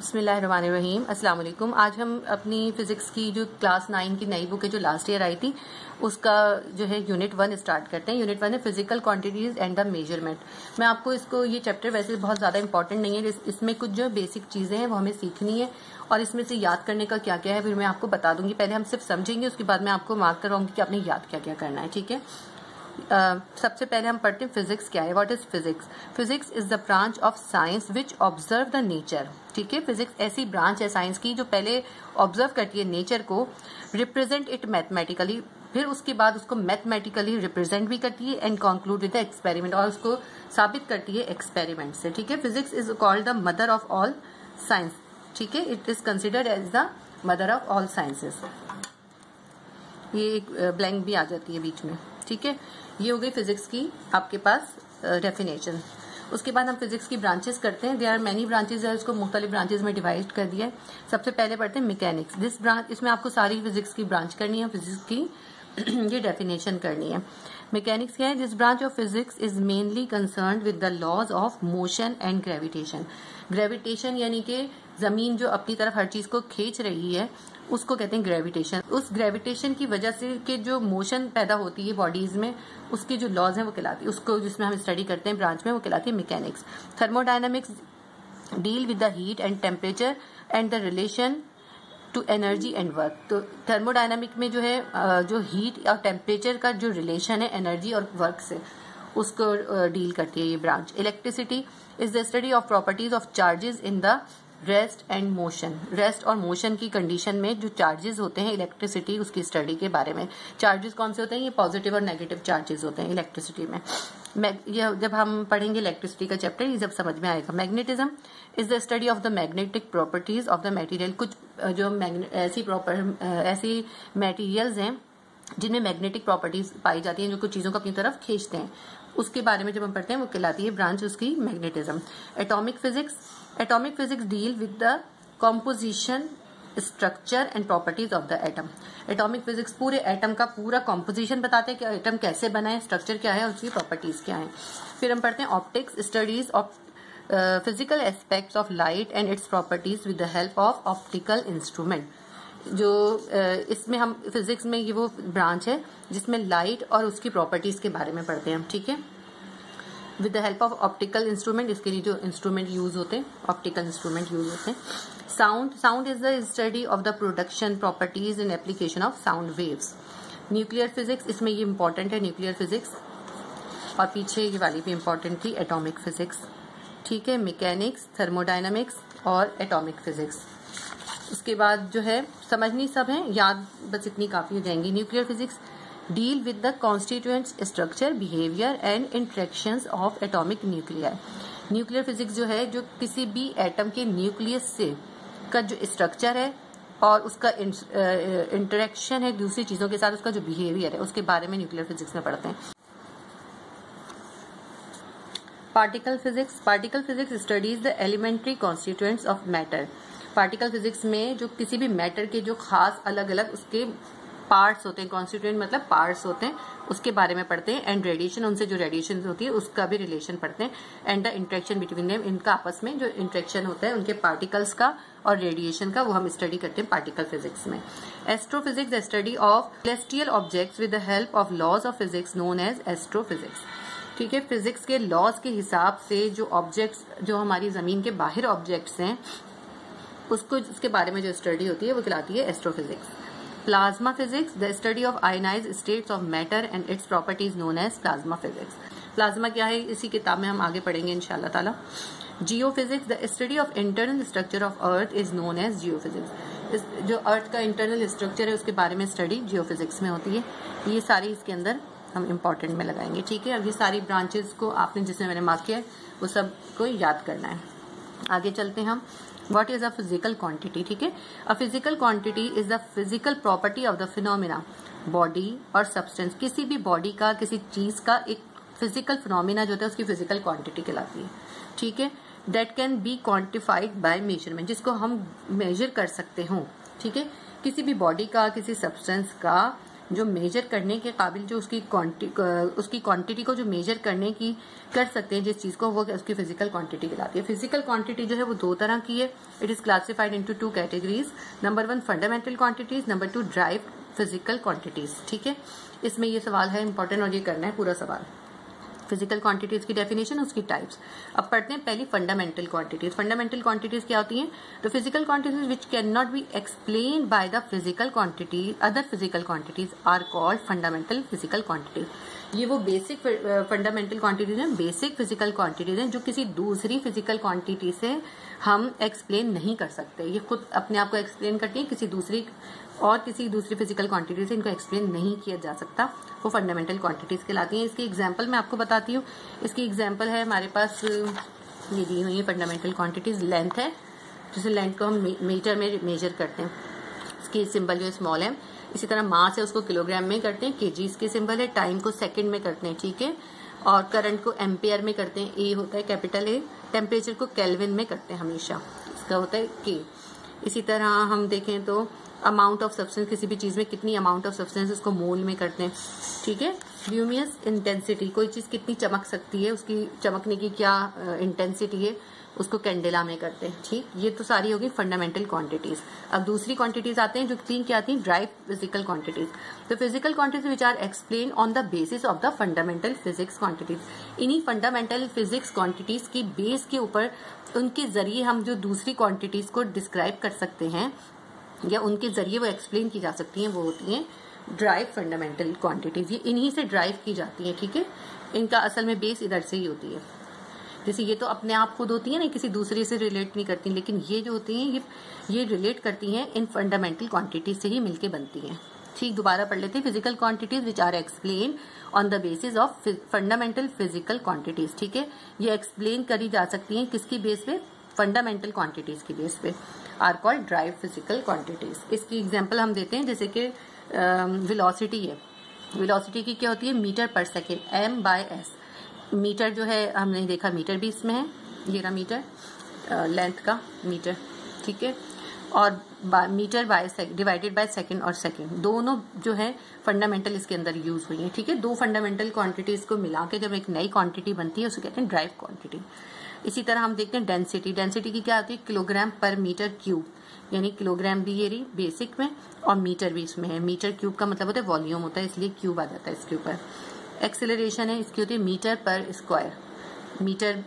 बसमीम अस्सलाम आज हम अपनी फिजिक्स की जो क्लास नाइन की नई बुक है, जो लास्ट ईयर आई थी, उसका जो है यूनिट वन स्टार्ट करते हैं। यूनिट वन है physical quantities and the measurement. मैं आपको इसको, ये चैप्टर वैसे बहुत ज़्यादा इंपॉर्टेंट नहीं है इसमें कुछ जो बेसिक चीज़ें हैं वो हमें सीखनी है और इसमें से याद करने का क्या क्या है, फिर मैं आपको बता दूँगी। पहले हम सिर्फ़ समझेंगे, उसके बाद मैं आपको मार्क करवाऊँगी कि आपने याद क्या क्या करना है, ठीक है? सबसे पहले हम पढ़ते हैं फिजिक्स क्या है? What is physics physics is the branch of science which observe the nature ठीक है? फिजिक्स ऐसी ब्रांच है साइंस की जो पहले ऑब्ज़र्व करती है नेचर को रिप्रेजेंट इट मैथमेटिकली फिर उसके बाद उसको मैथमेटिकली रिप्रेजेंट भी करती है एंड कंक्लूड विद एक्सपेरिमेंट और उसको साबित करती है एक्सपेरिमेंट से। ठीक है? Physics is called the mother of all science ठीक है? It is considered as the mother of all sciences ये एक ब्लैंक भी आ जाती है बीच में। ठीक है? ये हो गई फिजिक्स की आपके पास डेफिनेशन उसके बाद हम फिजिक्स की ब्रांचेस करते हैं. दे आर मैनी ब्रांचेज है उसको मुख्तलिफ़ ब्रांचेज में डिवाइड कर दिया है. सबसे पहले पढ़ते हैं मैकेनिक्स दिस ब्रांच इसमें आपको सारी फिजिक्स की ब्रांच करनी है फिजिक्स की ये डेफिनेशन करनी है. मैकेनिक्स क्या है? This branch of physics is mainly concern with the laws of motion and gravitation gravitation यानी कि ज़मीन जो अपनी तरफ़ हर चीज़ को खींच रही है उसको कहते हैं ग्रेविटेशन उस ग्रेविटेशन की वजह से के जो मोशन पैदा होती है बॉडीज में, उसके जो लॉज है वो कहलाती है। उसको जिसमें हम स्टडी करते हैं ब्रांच में, वो कहलाती है mechanics thermodynamics deal with the heat and temperature and the relation to energy and work तो थर्मोडाइनमिक में जो है जो हीट और टेम्परेचर का जो रिलेशन है एनर्जी और वर्क से, उसको डील करती है ये branch electricity is the study of properties of charges in the rest and motion rest और मोशन की कंडीशन में जो चार्जेस होते हैं इलेक्ट्रिसिटी उसकी स्टडी के बारे में। चार्जेस कौन से होते हैं? ये पॉजिटिव और नेगेटिव चार्जेस होते हैं इलेक्ट्रिसिटी में। ये जब हम पढ़ेंगे इलेक्ट्रिसिटी का चैप्टर ये जब समझ में आएगा। Magnetism is the study of the magnetic properties of the material कुछ जो ऐसी प्रॉपर ऐसी मटेरियल्स हैं जिनमें मैग्नेटिक प्रॉपर्टीज़ पाई जाती हैं, जो कुछ चीज़ों को अपनी तरफ़ खींचते हैं। उसके बारे में जब हम पढ़ते हैं, वो कहलाती है ब्रांच उसकी magnetism. Atomic physics atomic physics deal with the composition structure and properties of the atom atomic physics पूरे एटम का पूरा कॉम्पोजिशन बताते हैं कि एटम कैसे बना है स्ट्रक्चर क्या है, उसकी प्रॉपर्टीज़ क्या है। फिर हम पढ़ते हैं optics studies of physical aspects of light and its properties with the help of optical instrument जो इसमें हम, फिजिक्स में ये वो ब्रांच है, जिसमें लाइट और उसकी प्रॉपर्टीज़ के बारे में पढ़ते हैं हम, ठीक है? With the help of optical instrument इसके लिए जो इंस्ट्रूमेंट यूज़ होते हैं ऑप्टिकल इंस्ट्रूमेंट यूज़ होते हैं sound sound is the study of the production properties in application of sound waves nuclear physics इसमें ये इंपॉर्टेंट है न्यूक्लियर फिजिक्स और पीछे ये वाली भी इंपॉर्टेंट थी एटॉमिक फिजिक्स ठीक है? मैकेनिक्स थर्मोडाइनमिक्स और एटॉमिक फिजिक्स उसके बाद जो है, समझनी सब है, याद बस इतनी काफ़ी हो जाएँगी। Nuclear physics deal with the constituents structure behaviour and interactions of atomic nuclear nuclear physics जो है, जो किसी भी एटम के न्यूक्लियस से का जो स्ट्रक्चर है और उसका इंटरेक्शन है दूसरी चीज़ों के साथ, उसका जो बिहेवियर है, उसके बारे में न्यूक्लियर फिजिक्स में पढ़ते हैं। Particle physics particle physics studies the elementary constituents of matter particle physics में जो किसी भी मैटर के जो खास अलग अलग उसके पार्ट्स होते हैं कॉन्स्टिट्यूएंट मतलब पार्ट्स होते हैं, उसके बारे में पढ़ते हैं एंड रेडिएशन उनसे जो रेडिएशन होती है, उसका भी रिलेशन पढ़ते हैं and the interaction between them इनका आपस में जो इंट्रेक्शन होता है, उनके पार्टिकल्स का और रेडिएशन का, वो हम स्टडी करते हैं पार्टिकल फिजिक्स में। Astrophysics the study of celestial objects with the help of laws of physics known as astrophysics ठीक है फिजिक्स के लॉज के हिसाब से जो ऑब्जेक्ट्स जो हमारी ज़मीन के बाहर ऑब्जेक्ट्स हैं उसको उसके बारे में जो स्टडी होती है, वो कहलाती है astrophysics plasma physics the study of ionise states of matter and its properties known as plasma physics plasma क्या है? इसी किताब में हम आगे पढ़ेंगे इनशाला ताला. Geophysics the study of internal structure of earth is known as geophysics जो अर्थ का इंटरनल स्ट्रक्चर है, उसके बारे में स्टडी जियो फिजिक्स में होती है. ये सारी इसके अंदर हम इम्पोर्टेंट में लगाएँगे, ठीक है? अब ये सारी ब्रांचेस को आपने जिसमें मैंने मार्क किया है, वो सबको याद करना है. आगे चलते हैं हम. What is a physical quantity ठीक है? A physical quantity is the physical property of the phenomena body और सब्सटेंस किसी भी बॉडी का, किसी चीज़ का एक फ़िज़िकल फिनोमिना जो होता है, उसकी फ़िज़िकल क्वांटिटी कहलाती है। ठीक है? That can be quantified by measurement जिसको हम मेजर कर सकते हो। ठीक है? किसी भी बॉडी का, किसी सब्सटेंस का जो मेजर करने के काबिल जो उसकी उसकी क्वांटिटी को जो मेजर करने की कर सकते हैं, जिस चीज़ को वो उसकी फ़िज़िकल क्वांटिटी कहलाती है। फ़िज़िकल क्वांटिटी जो है वो दो तरह की है। It is classified into two categories number one fundamental quantities number two derived physical quantities ठीक है? इसमें यह सवाल है इंपॉर्टेंट और ये करना है, पूरा सवाल। फ़िज़िकल क्वांटिटीज की डेफिनेशन उसकी टाइप्स अब पढ़ते हैं पहली फंडामेंटल क्वांटिटीज फंडामेंटल क्वांटिटीज क्या होती हैं? तो physical quantities which cannot be explain by the physical quantity other physical quantities are called fundamental physical quantities ये वो बेसिक फंडामेंटल क्वांटिटीज हैं बेसिक फ़िज़िकल क्वांटिटीज हैं जो किसी दूसरी फ़िज़िकल क्वांटिटी से हम एक्सप्लेन नहीं कर सकते. ये खुद अपने आप को एक्सप्लेन करती है, किसी दूसरी और किसी दूसरी फ़िज़िकल क्वांटिटी से इनको एक्सप्लेन नहीं किया जा सकता। वो फंडामेंटल क्वांटिटीज कहलाती हैं। इसकी एग्ज़ाम्पल मैं आपको बताती हूँ। इसकी एग्ज़ाम्पल है हमारे पास ये दी हुई है फंडामेंटल क्वांटिटीज लेंथ है, जिसे लेंथ को हम मीटर में मेजर करते हैं। इसकी सिंबल जो स्मॉल है, इसी तरह मास है, उसको किलोग्राम में करते हैं। के जी इसके सिंबल है टाइम को सेकेंड में करते हैं, ठीक है? और करंट को एम्पेयर में करते हैं। ए होता है कैपिटल ए टेम्परेचर को कैलविन में करते हैं हमेशा। इसका होता है के इसी तरह हम देखें तो अमाउंट ऑफ़ सब्सटेंस किसी भी चीज़ में कितनी अमाउंट ऑफ़ सब्सटेंस उसको मोल में करते हैं। ठीक है? ल्यूमियस इंटेंसिटी कोई चीज़ कितनी चमक सकती है, उसकी चमकने की क्या इंटेंसिटी है, उसको कैंडेला में करते हैं। ठीक? ये तो सारी होगी फंडामेंटल क्वांटिटीज अब दूसरी क्वांटिटीज आते हैं, जो तीन क्या आती हैं ड्राइव फ़िज़िकल क्वांटिटीज तो physical quantities which are explain on the basis of the fundamental physics quantities इन्हीं फंडामेंटल फिजिक्स क्वांटिटीज की बेस के ऊपर उनके ज़रिए हम जो दूसरी क्वांटिटीज को डिस्क्राइब कर सकते हैं या उनके ज़रिए वो एक्सप्लेन की जा सकती हैं, वो होती हैं ड्राइव फंडामेंटल क्वांटिटीज ये इन्हीं से ड्राइव की जाती हैं, ठीक है? इनका असल में बेस इधर से ही होती है। जैसे ये तो अपने आप खुद होती है ना किसी दूसरे से रिलेट नहीं करती, लेकिन ये जो होती हैं, ये ये रिलेट करती हैं, इन फंडामेंटल क्वांटिटीज से ही मिलके बनती हैं। ठीक, दोबारा पढ़ लेते हैं। Physical quantities which are explain on the basis of fundamental physical quantities ठीक है? ये एक्सप्लेन करी जा सकती हैं किसकी बेस पे? फंडामेंटल क्वांटिटीज की बेस पे are called derived physical quantities इसकी एग्ज़ाम्पल हम देते हैं, जैसे कि विलोसिटी है। विलोसिटी की क्या होती है? मीटर पर second m by s metre जो है, हमने देखा मीटर भी इसमें है, ये रहा मीटर लेंथ का मीटर, ठीक है? और metre by divided by second और सेकंड दोनों जो है फंडामेंटल इसके अंदर यूज़ हुई है, ठीक है? दो फंडामेंटल क्वांटिटीज को मिला के जब एक नई क्वांटिटी बनती है, उसे कहते हैं ड्राइव क्वांटिटी इसी तरह हम देखते हैं डेंसिटी डेंसिटी की क्या होती है? किलोग्राम पर मीटर क्यूब यानी किलोग्राम भी ये रही बेसिक में और मीटर भी इसमें है. मीटर क्यूब का मतलब होता है वॉल्यूम होता है, इसलिए क्यूब आ जाता है इसके ऊपर. एक्सेलरेशन है, इसकी होती है मीटर पर स्क्वायर मीटर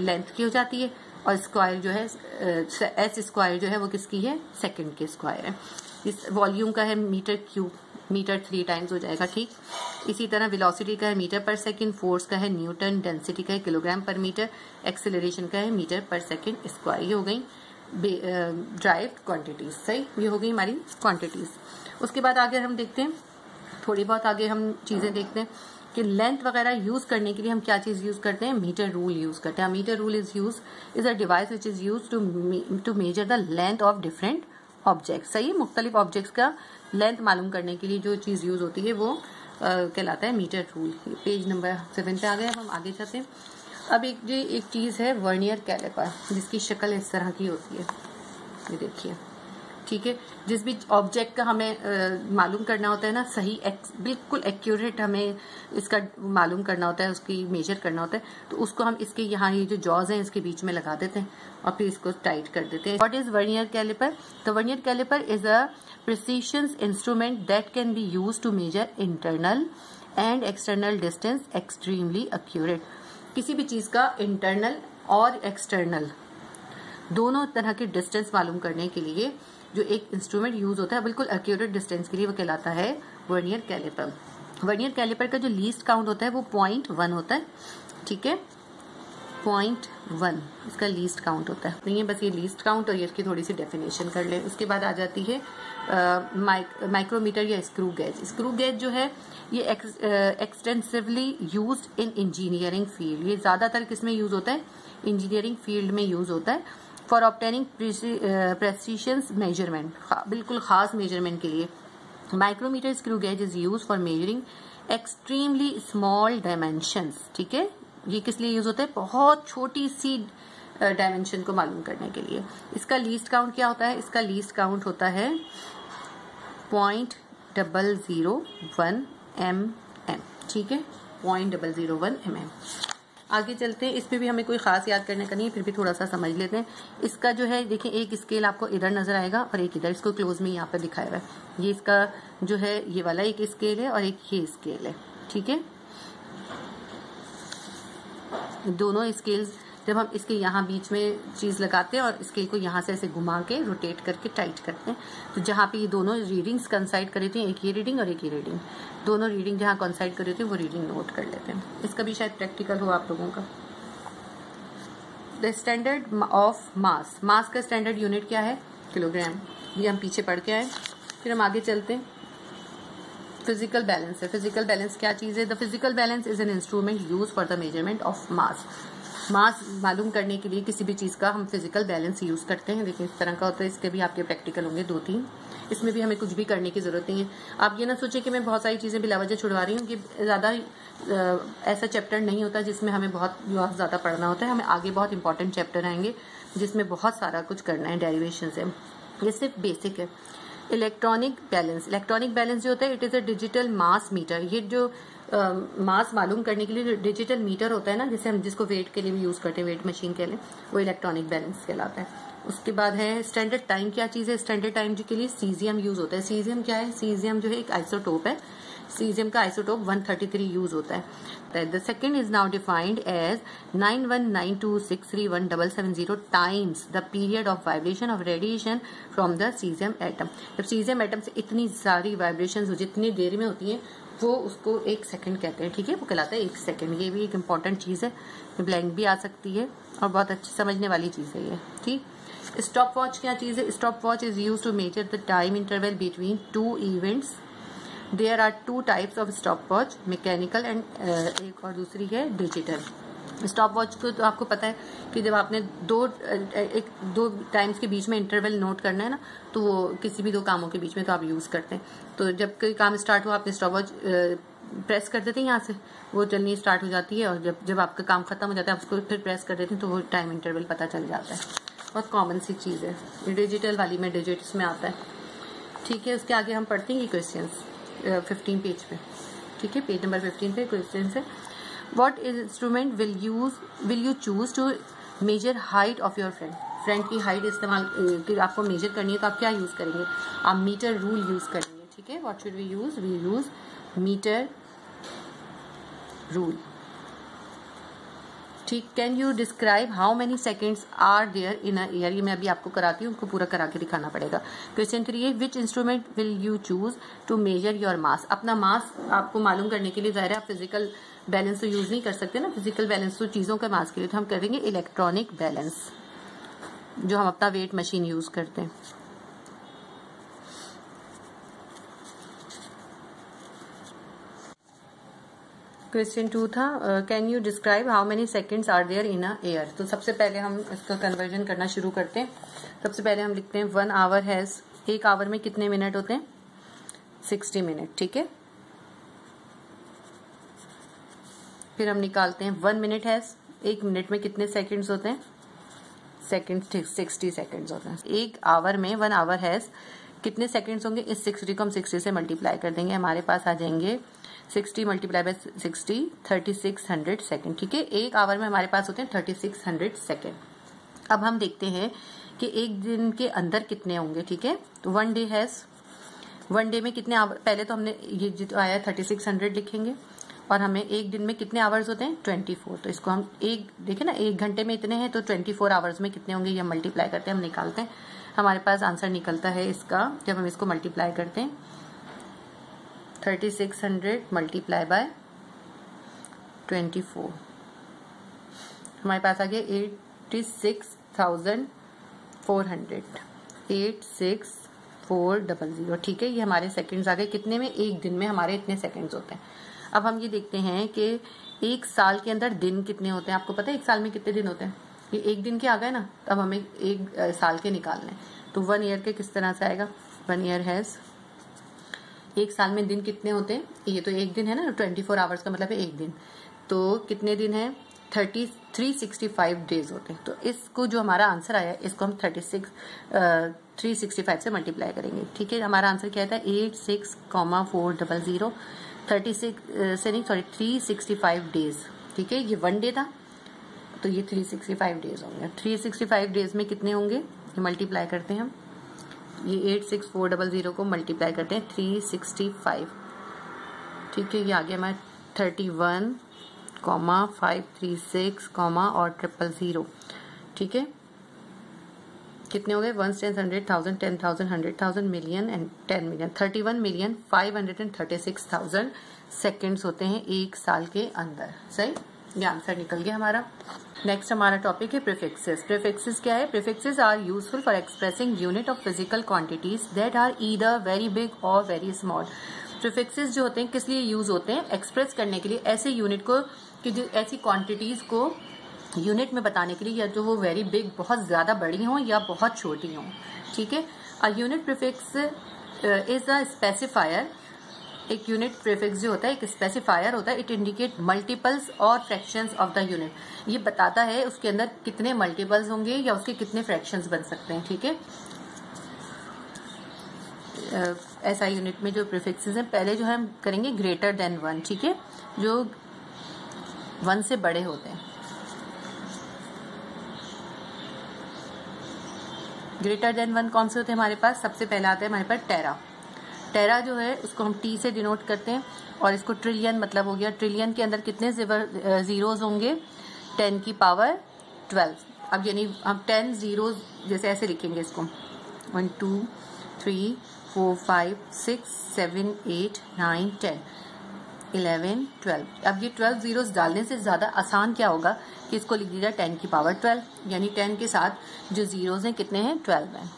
लेंथ की हो जाती है और स्क्वायर जो है एस स्क्वायर जो है वो किसकी है? सेकंड के स्क्वायर है. इस वॉल्यूम का है metre cube metre three times हो जाएगा, ठीक? इसी तरह वेलोसिटी का है मीटर पर सेकंड फोर्स का है न्यूटन डेंसिटी का है किलोग्राम पर मीटर एक्सेलरेशन का है मीटर पर सेकंड स्क्वायर ये हो गई ड्राइव क्वांटिटीज सही? ये हो गई हमारी क्वांटिटीज उसके बाद आगे हम देखते हैं, थोड़ी बहुत आगे हम चीज़ें देखते हैं कि लेंथ वगैरह यूज़ करने के लिए हम क्या चीज़ यूज़ करते हैं? मीटर रूल यूज़ करते हैं। Metre rule is use is a device which is use to to measure the length of different object सही? मुख्तलिफ़ ऑब्जेक्ट्स का लेंथ मालूम करने के लिए जो चीज़ यूज़ होती है वो कहलाता है metre rule page number seven पे आ गए अब हम आगे चलते हैं। अब एक जो एक चीज़ है वर्नियर कैलिपर जिसकी शक्ल इस तरह की होती है। ये देखिए ठीक है? जिस भी ऑब्जेक्ट का हमें मालूम करना होता है ना सही एक, बिल्कुल एक्यूरेट हमें इसका मालूम करना होता है उसकी मेजर करना होता है तो उसको हम इसके यहाँ ये जो जॉज हैं इसके बीच में लगा देते हैं और फिर इसको टाइट कर देते हैं। What is vernier calliper the vernier calliper is a precision instrument that can be use to measure internal and external distance extremely accurate किसी भी चीज़ का इंटरनल और एक्सटर्नल दोनों तरह के डिस्टेंस मालूम करने के लिए जो एक इंस्ट्रूमेंट यूज़ होता है, बिल्कुल एक्यूरेट डिस्टेंस के लिए वो कहलाता है वर्नियर कैलिपर वर्नियर कैलिपर का जो लीस्ट काउंट होता है, वो पॉइंट वन होता है, ठीक है? पॉइंट वन इसका लीस्ट काउंट होता है। नहीं है बस ये लीस्ट काउंट और ये इसकी थोड़ी सी डेफिनेशन कर लें। उसके बाद आ जाती है माइक्रोमीटर या स्क्रू गेज स्क्रू गेज जो है, ये extensively use in engineering field ये ज़्यादातर किसमें यूज़ होता है? इंजीनियरिंग फ़ील्ड में यूज़ होता है। फॉर ऑप्टेनिंग प्रेसिशन मेज़रमेंट बिल्कुल खास मेज़रमेंट के लिए। Micrometer screw gauge is use for measuring extremely small dimensions ठीक है? ये किस लिए यूज़ होता है? बहुत छोटी सी डायमेंशन को मालूम करने के लिए। इसका लीस्ट काउंट क्या होता है? इसका लीस्ट काउंट होता है point double zero one m m ठीक है? Point double zero one m m आगे चलते हैं। इस पे भी हमें कोई खास याद करने का नहीं फिर भी थोड़ा सा समझ लेते हैं। इसका जो है, देखिए, एक स्केल आपको इधर नज़र आएगा और एक इधर। इसको क्लोज में यहाँ पर दिखाया हुआ है। ये इसका जो है, ये वाला एक स्केल है और एक ये स्केल है। ठीक है? दोनों स्केल्स जब हम इसके यहाँ बीच में चीज़ लगाते हैं और स्केल को यहाँ से ऐसे घुमा के रोटेट करके टाइट करते हैं। तो जहाँ पे ये दोनों रीडिंग्स कंसाइड कर हैं, एक ये रीडिंग और एक ये रीडिंग दोनों रीडिंग जहाँ कंसाइड कर थी वो रीडिंग नोट कर लेते हैं। इसका भी शायद प्रैक्टिकल हो आप लोगों का। The standard of mass mass का स्टैंडर्ड यूनिट क्या है? किलोग्राम ये हम पीछे पढ़ के आए। फिर हम आगे चलते हैं। फ़िज़िकल बैलेंस है। फ़िज़िकल बैलेंस क्या चीज़ है? The physical balance is an instrument use for the measurement of mass mass मालूम करने के लिए किसी भी चीज़ का हम फ़िज़िकल बैलेंस यूज़ करते हैं। देखिए, इस तरह का होता है इसके भी आपके प्रैक्टिकल होंगे दो तीन। इसमें भी हमें कुछ भी करने की ज़रूरत नहीं है। आप ये ना सोचे कि मैं बहुत सारी चीज़ें बिलावजह छुड़वा रही हूँ कि ज़्यादा ऐसा चैप्टर नहीं होता जिसमें हमें बहुत ज़्यादा पढ़ना होता है। हमें आगे बहुत इंपॉर्टेंट चैप्टर आएँगे जिसमें बहुत सारा कुछ करना है। डेरिवेशन से ये सिर्फ़ बेसिक है। इलेक्ट्रॉनिक बैलेंस इलेक्ट्रॉनिक बैलेंस जो होता है it is a digital mass meter ये जो मास uh, मालूम करने के लिए डिजिटल मीटर होता है ना जिसे हम जिसको वेट के लिए भी यूज़ करते हैं वेट मशीन के लिए वो इलेक्ट्रॉनिक बैलेंस कहलाता है। उसके बाद है स्टैंडर्ड टाइम क्या चीज़ है? स्टैंडर्ड टाइम के लिए सीजियम यूज़ होता है। सीजियम क्या है? सीजियम जो है एक आइसोटोप है। सीजियम का आइसोटोप 133 यूज़ होता है। The second is now defined as nine one nine two six three one double seven zero times the period of vibration of radiation from the caesium atom जब caesium atom से इतनी सारी vibration जितनी देर में होती है, वो उसको एक सेकंड कहते हैं, ठीक है? वो कहलाता है एक सेकंड ये भी एक इंपॉर्टेंट चीज़ है ब्लैंक भी आ सकती है और बहुत अच्छी समझने वाली चीज़ है ये, ठीक? स्टॉप वॉच क्या चीज़ है? Stopwatch is use to measure the time interval between two events there are two types of stopwatch mechanical and एक और दूसरी है डिजिटल स्टॉप वॉच को तो आपको पता है कि जब आपने दो, एक, दो टाइम्स के बीच में इंटरवल नोट करना है ना तो वो किसी भी दो कामों के बीच में तो आप यूज़ करते हैं. तो जब कोई काम स्टार्ट हुआ, आपने स्टॉप वॉच प्रेस कर देते हैं यहाँ से, वो चलनी स्टार्ट हो जाती है और जब जब आपका काम खत्म हो जाता है, उसको फिर प्रेस कर देते हैं तो वो टाइम इंटरवल पता चल जाता है. बहुत कॉमन सी चीज़ है. डिजिटल वाली में डिजिट्स में आता है. ठीक है, उसके आगे हम पढ़ते हैं ये क्वेश्चन फिफ्टीन पेज पे ठीक है? पेज नंबर फिफ्टीन पे क्वेश्चन है. What instrument will use will you choose to measure height of your friend friend की हाइट इस्तेमाल आपको मेजर करनी है तो आप क्या यूज़ करेंगे? आप मीटर रूल यूज़ करेंगे, ठीक है? What should we use we use metre rule ठीक can you describe how many seconds are there in year ये मैं अभी आपको कराती हूँ, उनको पूरा करा के दिखाना पड़ेगा। क्वेश्चन थ्री है which instrument will you choose to measure your mass अपना मास आपको मालूम करने के लिए ज़ाहिर है, आप फ़िज़िकल बैलेंस तो यूज़ नहीं कर सकते ना। फ़िज़िकल बैलेंस तो चीज़ों के मास के लिए तो हम करेंगे इलेक्ट्रॉनिक बैलेंस जो हम अपना वेट मशीन यूज़ करते हैं। क्वेश्चन टू था can you describe how many seconds are there in a year तो सबसे पहले हम इसका कन्वर्जन करना शुरू करते हैं। सबसे पहले हम लिखते हैं वन आवर हैज़ एक आवर में कितने मिनट होते हैं? सिक्सटी मिनट ठीक है? फिर हम निकालते हैं वन मिनट हैज़ एक मिनट में कितने सेकंड्स होते हैं? सेकंड सिक्सटी सेकंड्स होते हैं। एक आवर में वन आवर हैज़ कितने सेकंड्स होंगे? इस सिक्सटी को हम सिक्सटी से मल्टीप्लाई कर देंगे। हमारे पास आ जाएँगे sixty multiply by sixty thirty six hundred second ठीक है? एक आवर में हमारे पास होते हैं थर्टी सिक्स हंड्रेड सेकेंड अब हम देखते हैं कि एक दिन के अंदर कितने होंगे, ठीक है? तो one day has one day में कितने आवर पहले तो हमने ये जो आया थर्टी सिक्स हंड्रेड लिखेंगे, और हमें एक दिन में कितने आवर्स होते हैं? ट्वेंटी फोर तो इसको हम एक, देखे ना, एक घंटे में इतने हैं तो ट्वेंटी फोर आवर्स में कितने होंगे, ये मल्टीप्लाई करते हैं, हम निकालते हैं। हमारे पास आंसर निकलता है इसका, जब हम इसको मल्टीप्लाई करते हैं। Thirty six hundred multiply by twenty four. हमारे पास आ गया eighty six thousand four hundred. Eight six four double zero. ठीक है, ये हमारे सेकंड्स आ गए। कितने में? एक दिन में हमारे इतने सेकंड्स होते हैं। अब हम ये देखते हैं कि एक साल के अंदर दिन कितने होते हैं। आपको पता है, एक साल में कितने दिन होते हैं? ये एक दिन के आ गए ना अब हमें एक साल के निकालने तो वन ईयर के किस तरह से आएगा? वन ईयर हैज़ एक साल में दिन कितने होते हैं? ये तो एक दिन है ना, ट्वेंटी फोर आवर्स का मतलब है एक दिन। तो कितने दिन है? Thirty, three sixty five days होते हैं। तो इसको जो हमारा आंसर आया, इसको हम thirty six three sixty five से मल्टीप्लाई करेंगे। ठीक है? हमारा आंसर क्या था? Eight six comma four double zero. Thirty six से नहीं sorry three sixty five days ठीक है? ये वन डे था तो ये थ्री सिक्सटी फाइव डेज़ होंगे। थ्री सिक्सटी फाइव डेज़ में कितने होंगे? ये मल्टीप्लाई करते हैं हम। ये eight six four double zero को मल्टीप्लाई करते हैं थ्री सिक्सटी फाइव ठीक है, ये आ गया हमारा thirty one comma five three six comma और ट्रिपल ज़ीरो ठीक है? कितने हो गए? One ten hundred thousand ten thousand hundred thousand million and ten million thirty one million five hundred and thirty six thousand seconds होते हैं एक साल के अंदर। सही? ये आंसर निकल गया हमारा। नेक्स्ट हमारा टॉपिक है प्रिफिक्सेस प्रिफिक्सेस क्या है? Prefixes are useful for expressing unit of physical quantities that are either very big or very small prefixes जो होते हैं, किस लिए यूज़ होते हैं? एक्सप्रेस करने के लिए, ऐसे यूनिट को, कि जो, ऐसी क्वांटिटीज को यूनिट में बताने के लिए, या जो वो वेरी बिग बहुत ज़्यादा बड़ी हो या बहुत छोटी हो। ठीक है? A unit prefix is a specifier एक यूनिट प्रीफिक्स जो होता है, एक स्पेसिफायर होता है it indicate multiples or fractions of the unit ये बताता है उसके अंदर कितने मल्टीपल्स होंगे या उसके कितने फ्रैक्शंस बन सकते हैं, ठीक है? ऐसा यूनिट में जो प्रिफिक्सेस हैं, पहले जो हम करेंगे ग्रेटर देन वन ठीक है? जो वन से बड़े होते हैं। ग्रेटर देन वन कौन से होते हैं हमारे पास? सबसे पहला आता है हमारे पास टेरा टेरा जो है, उसको हम टी से डिनोट करते हैं और इसको ट्रिलियन मतलब हो गया। ट्रिलियन के अंदर कितने जीरोज होंगे? टेन की पावर ट्वेल्व अब यानी हम टेन जीरोज जैसे ऐसे लिखेंगे इसको। One two three four five six seven eight nine ten eleven twelve अब ये ट्वेल्व जीरोज डालने से ज़्यादा आसान क्या होगा कि इसको लिख दीजिएगा टेन की पावर ट्वेल्व यानी टेन के साथ जो जीरोज हैं, कितने हैं? ट्वेल्व हैं।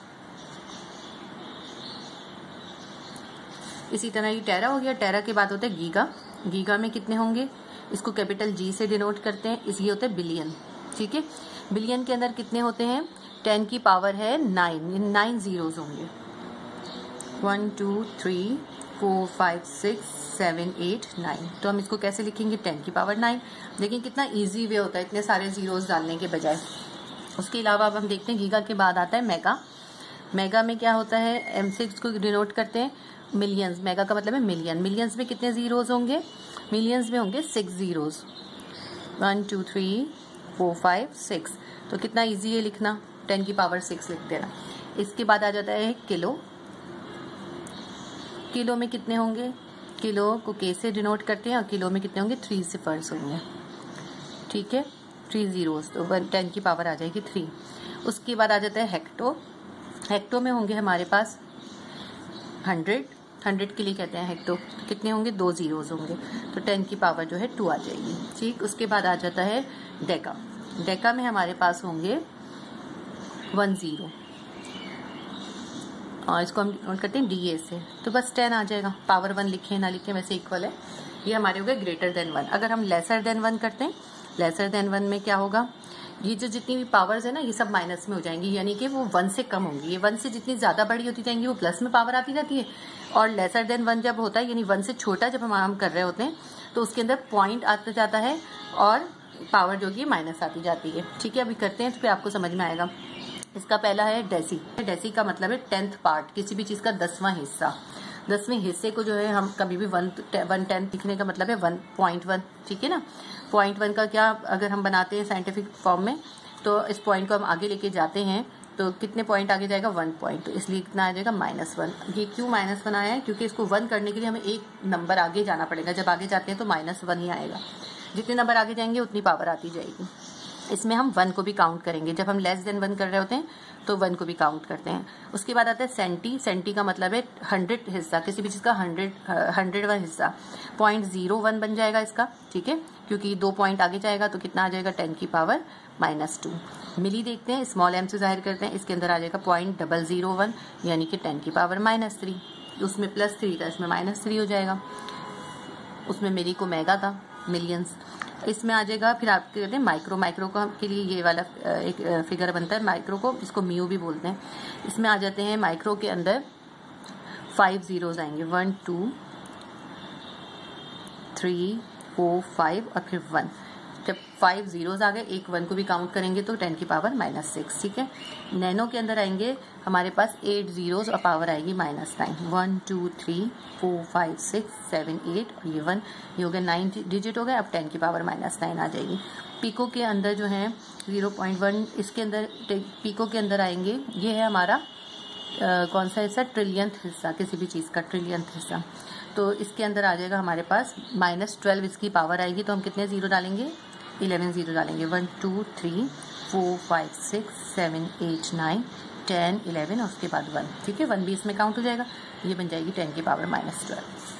इसी तरह ये टेरा हो गया। टेरा के बाद होता है गीगा। गीगा में कितने होंगे? इसको कैपिटल जी से डिनोट करते हैं। इसलिए होता है बिलियन ठीक है? बिलियन के अंदर कितने होते हैं? टेन की पावर है नाइन नाइन जीरोज होंगे। One two three four five six seven eight nine तो हम इसको कैसे लिखेंगे? टेन की पावर नाइन लेकिन कितना ईजी वे होता है इतने सारे जीरोज डालने के बजाय। उसके अलावा अब हम देखते हैं गीगा के बाद आता है मेगा मेगा में क्या होता है? एम सिक्स को डिनोट करते हैं। मिलियंस, मेगा का मतलब है मिलियन। मिलियंस में कितने जीरोज होंगे? मिलियंस में होंगे six zeros one two three four five six तो कितना इजी है लिखना? टेन की पावर सिक्स लिख देना। इसके बाद आ जाता है किलो। किलो में कितने होंगे? किलो को के से डिनोट करते हैं और किलो में कितने होंगे? थ्री से फ़र्स्ट होंगे। ठीक है? थ्री जीरोज तो वन टेन की पावर आ जाएगी थ्री उसके बाद आ जाता है हेक्टो हेक्टो में होंगे हमारे पास हंड्रेड हंड्रेड के लिए कहते हैं हेक्टो तो। कितने होंगे? दो जीरोज होंगे। तो टेन की पावर जो है टू आ जाएगी। ठीक? उसके बाद आ जाता है डेका। डेका में हमारे पास होंगे वन ज़ीरो और इसको हम नोट करते हैं डी ए से। तो बस टेन आ जाएगा। पावर वन लिखे ना लिखे वैसे इक्वल है। ये हमारे हो गए ग्रेटर देन वन अगर हम लेसर देन वन करते हैं लेसर देन वन में क्या होगा? ये जो जितनी भी पावर्स है ना, ये सब माइनस में हो जाएँगी। यानी कि वो वन से कम होंगी। ये वन से जितनी ज़्यादा बड़ी होती जाएँगी, वो प्लस में पावर आती जाती है। और लेसर देन वन जब होता है, यानी वन से छोटा जब हम आराम कर रहे होते हैं तो उसके अंदर पॉइंट आता जाता है और पावर जो कि माइनस आती जाती है। ठीक है, अभी करते हैं तो फिर आपको समझ में आएगा। इसका पहला है डेसी डेसी का मतलब है टेंथ पार्ट किसी भी चीज़ का दसवां हिस्सा। दसवें हिस्से को जो है हम कभी भी वन वन टेंथ लिखने का मतलब है वन पॉइंट वन, ठीक है ना? पॉइंट वन का क्या अगर हम बनाते हैं साइंटिफिक फॉर्म में तो इस पॉइंट को हम आगे लेके जाते हैं तो कितने पॉइंट आगे जाएगा? वन पॉइंट तो इसलिए कितना आ जाएगा? Minus one. ये क्यों माइनस वन आया है? क्योंकि इसको वन करने के लिए हमें एक नंबर आगे जाना पड़ेगा। जब आगे जाते हैं तो माइनस वन ही आएगा। जितने नंबर आगे जाएँगे, उतनी पावर आती जाएगी। इसमें हम वन को भी काउंट करेंगे। जब हम लेस देन वन कर रहे होते हैं तो वन को भी काउंट करते हैं। उसके बाद आता है सेंटी सेंटी का मतलब है हंड्रेड हिस्सा, किसी भी चीज़ का हंड्रेड हंड्रेड वन हिस्सा। पॉइंट ज़ीरो वन बन जाएगा इसका, ठीक है? क्योंकि दो पॉइंट आगे जाएगा तो कितना आ जाएगा? टेन की पावर माइनस टू मिली देखते हैं स्मॉल एम से ज़ाहिर करते हैं, इसके अंदर आ जाएगा पॉइंट डबल ज़ीरो वन यानी कि टेन की पावर माइनस थ्री उसमें प्लस थ्री था, इसमें माइनस थ्री हो जाएगा। उसमें मेरी को मेगा था मिलियंस इसमें आ जाएगा, फिर आप कहते हैं माइक्रो माइक्रो का के लिए ये वाला एक फिगर बनता है माइक्रो को इसको म्यू भी बोलते हैं। इसमें आ जाते हैं माइक्रो के अंदर फाइव जीरोज आएँगे। One two three four five और फिर वन जब फाइव जीरोज आ गए एक वन को भी काउंट करेंगे तो टेन की पावर माइनस सिक्स ठीक है? नैनो के अंदर आएँगे हमारे पास एट जीरोज और पावर आएगी minus nine one two three four five six seven eight और ये वन ये हो गया नाइन डिजिट हो गया अब टेन की पावर माइनस नाइन आ जाएगी. पीको के अंदर जो है ज़ीरो पॉइंट वन इसके अंदर पीको के अंदर आएँगे. ये है हमारा आ, कौन सा हिस्सा? ट्रिलियंथ हिस्सा किसी भी चीज़ का ट्रिलियंथ हिस्सा. तो इसके अंदर आ जाएगा हमारे पास माइनस ट्वेल्व इसकी पावर आएगी तो हम कितने ज़ीरो डालेंगे? इलेवन ज़ीरो डालेंगे। One two three four five six seven eight nine ten eleven और उसके बाद वन ठीक है? वन भी इसमें काउंट हो जाएगा। ये बन जाएगी टेन की पावर माइनस ट्वेल्व